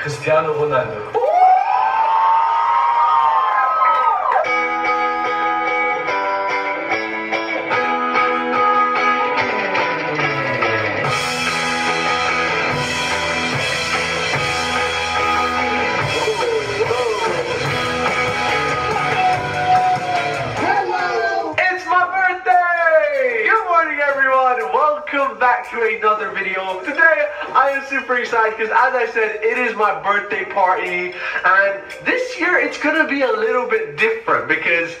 Cristiano Ronaldo. Welcome back to another video. Today, I am super excited because, as I said, it is my birthday party, and this year it's gonna be a little bit different because.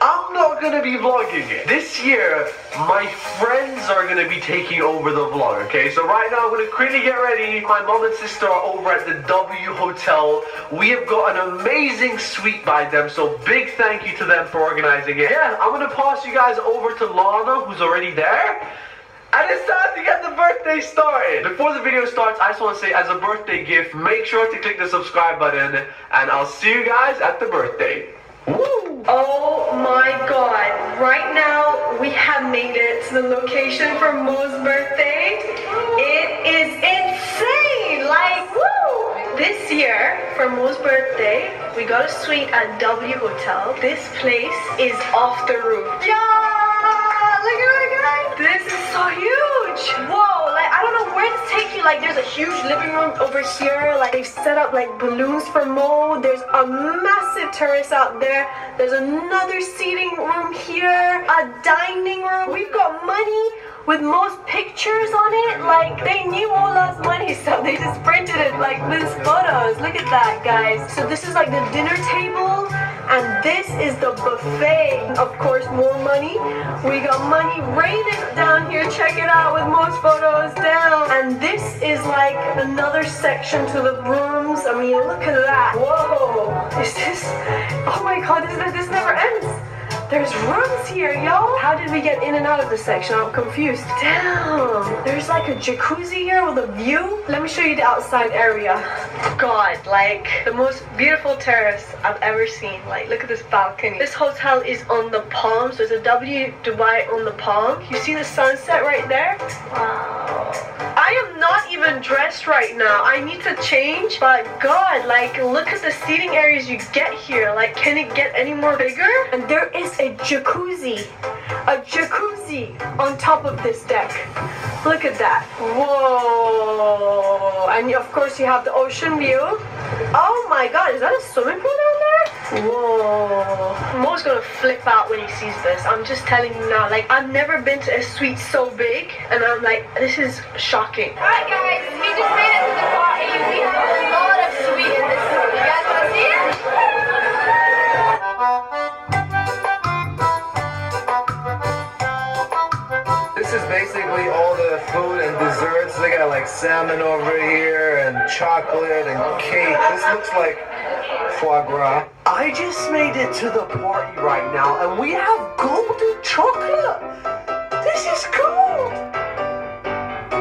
I'm not gonna be vlogging it. This year, my friends are gonna be taking over the vlog, okay? So right now I'm gonna quickly get ready. My mom and sister are over at the W Hotel. We have got an amazing suite by them, so big thank you to them for organizing it. Yeah, I'm gonna pass you guys over to Lana, who's already there. And it's time to get the birthday started. Before the video starts, I just want to say as a birthday gift, make sure to click the subscribe button and I'll see you guys at the birthday. Woo! Oh my god. Right now, we have made it to the location for Mo's birthday. It is insane! Like, woo! This year, for Mo's birthday, we got a suite at W Hotel. This place is off the roof. Yeah! Huge! Whoa! Like, I don't know where to take you. Like, there's a huge living room over here. Like, they've set up like balloons for Mo. There's a massive terrace out there. There's another seating room here, a dining room. We've got money with Mo's pictures on it. Like they knew all loves money, so they just printed it like these photos. Look at that, guys. So this is like the dinner table. This is the buffet. Of course, more money. We got money raining down here. Check it out with Mo's photos down. And this is like another section to the rooms. I mean, look at that. Whoa. Is this? Oh my god, this, this never ends. There's rooms here, yo. How did we get in and out of this section? I'm confused. Damn. There's like a jacuzzi here with a view. Let me show you the outside area. God, like the most beautiful terrace I've ever seen. Like, look at this balcony. This hotel is on the palm, so there's a W Dubai on the palm. You see the sunset right there? Wow. I am not even dressed right now. I need to change, but God, like, look at the seating areas you get here. Like, can it get any more bigger? And there is a jacuzzi, a jacuzzi on top of this deck. Look at that. Whoa. And of course, you have the ocean view. Oh my God, is that a swimming pool down there? Whoa. Mo's gonna flip out when he sees this. I'm just telling you now. Like, I've never been to a suite so big, and I'm like, this is shocking. Alright guys, we just made it to the party. We have a lot of sweet in this room. You guys wanna see it? This is basically all the food and desserts. They got like salmon over here and chocolate and cake. This looks like foie gras. I just made it to the party right now and we have golden chocolate. This is cool.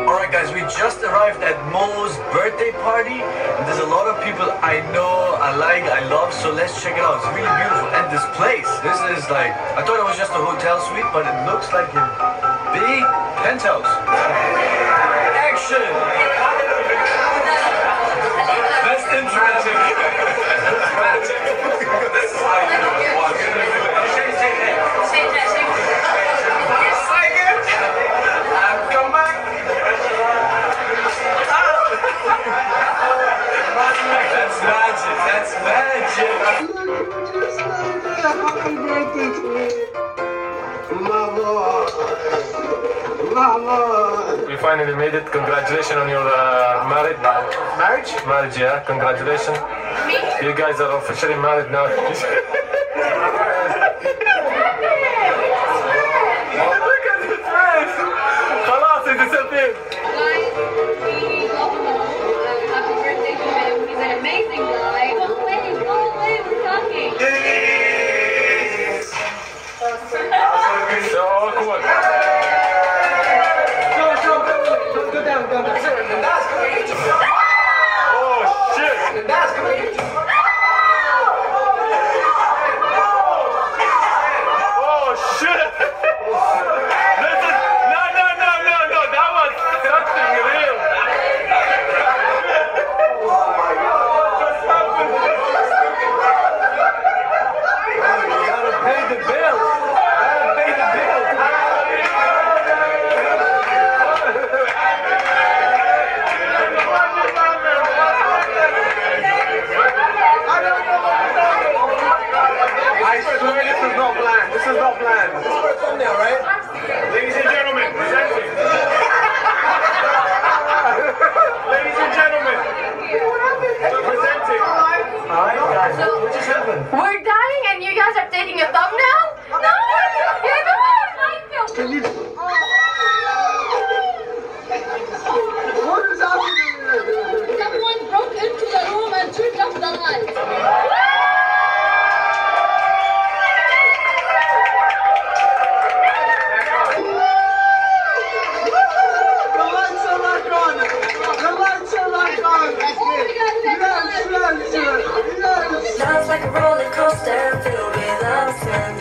Alright guys, we just arrived at Mo's birthday party and there's a lot of people I know, I like, I love, so let's check it out. It's really beautiful. And this place, this is like, I thought it was just a hotel suite, but it looks like a big penthouse. Action! That's interesting. this is how you do it. Walk in. Shake, shake hands. Second. And come back. That's magic. That's magic. We finally made it. Congratulations on your uh, married Marriage? marriage. Yeah, congratulations. You guys are officially married now.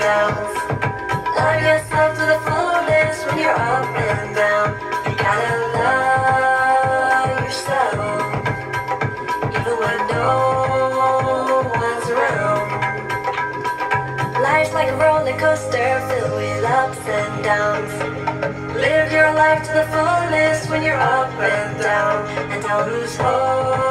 Love yourself to the when you're up and down. You gotta love yourself, even when no one's around. Life's like a roller coaster filled with ups and downs. Live your life to the fullest when you're up and down, and don't lose hope.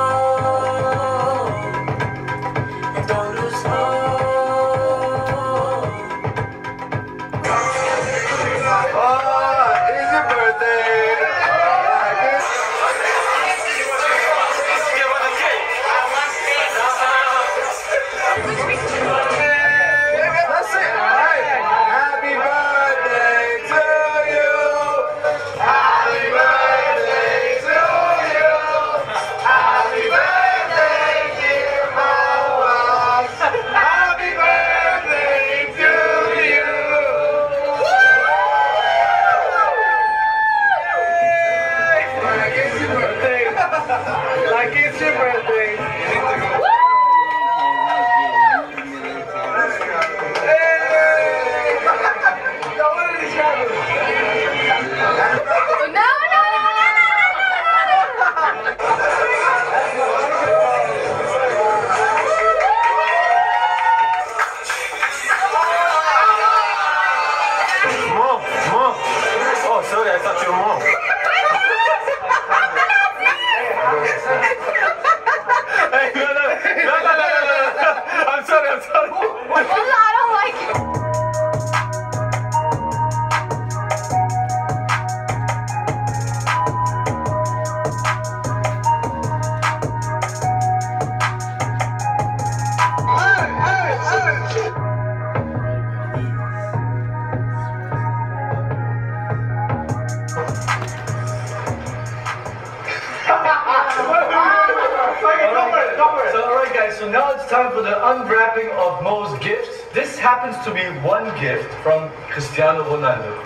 So, alright guys, so now it's time for the unwrapping of Mo's gifts. This happens to be one gift from Cristiano Ronaldo.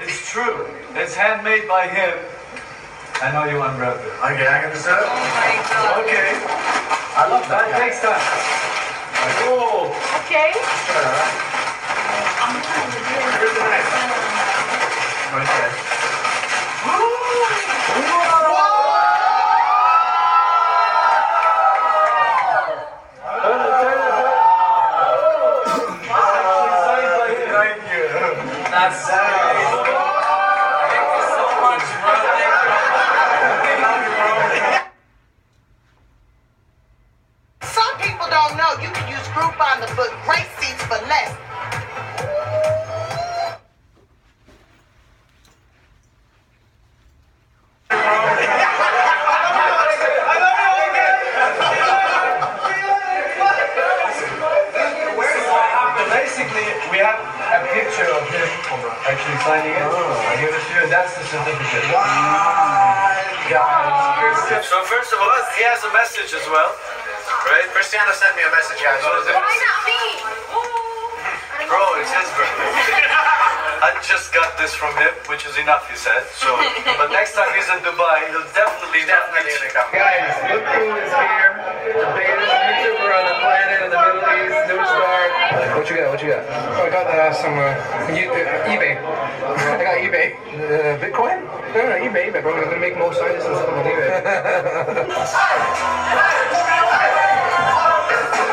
It's true. It's handmade by him. I know you unwrap it. Okay, I can set it. Okay. I love that. That takes time. Oh, Okay. Here's the right there. Has message as well, right? Cristiano sent me a message, guys. What is it? Why not me? Bro, it's his birthday. I just got this from him, which is enough, he said. So, but next time he's in Dubai, he'll definitely, Definitely definitely gonna come. Guys, look who is here. The biggest YouTuber on the planet in the Middle East, new star. What you got? What you got? Oh, I got uh, some uh, you, uh, eBay. EBay. Uh, Bitcoin? No, no, eBay, eBay, bro. I'm gonna make more stuff on eBay.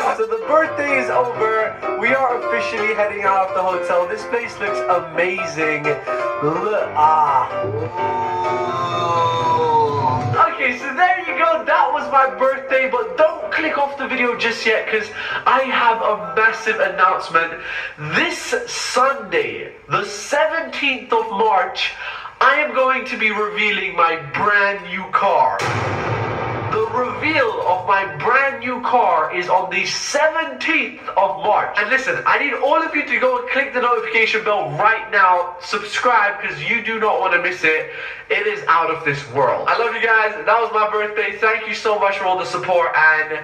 So the birthday is over. We are officially heading out of the hotel. This place looks amazing. Look, ah. Okay, so there you go. My birthday, but don't click off the video just yet because I have a massive announcement. This Sunday, the 17th of March, I am going to be revealing my brand new car. The reveal of my brand new car is on the 17th of March. And listen, I need all of you to go and click the notification bell right now. Subscribe because you do not want to miss it. It is out of this world. I love you guys. That was my birthday. Thank you so much for all the support. And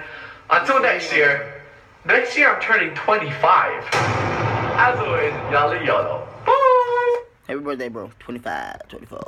until next year, next year I'm turning 25. As always, yalla yalla. Bye. Happy birthday, bro. 25, 24.